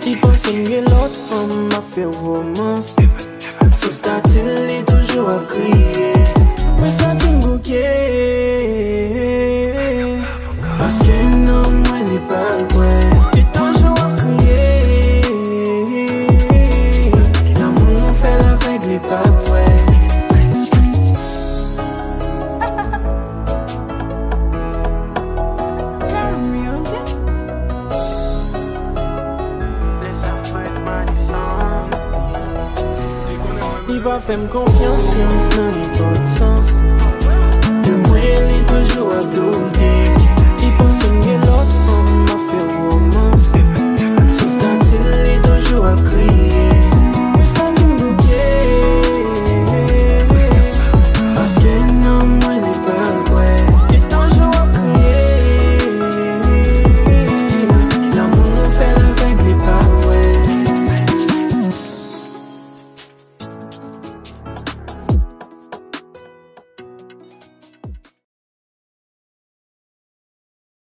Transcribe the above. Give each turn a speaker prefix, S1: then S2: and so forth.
S1: Ti panse gen lot fòm ma fè romans Sou statil li toujou ap kriye Mwen sa tingou kye Paske nan Li pa fèm konfians, fians nan ni pa de sens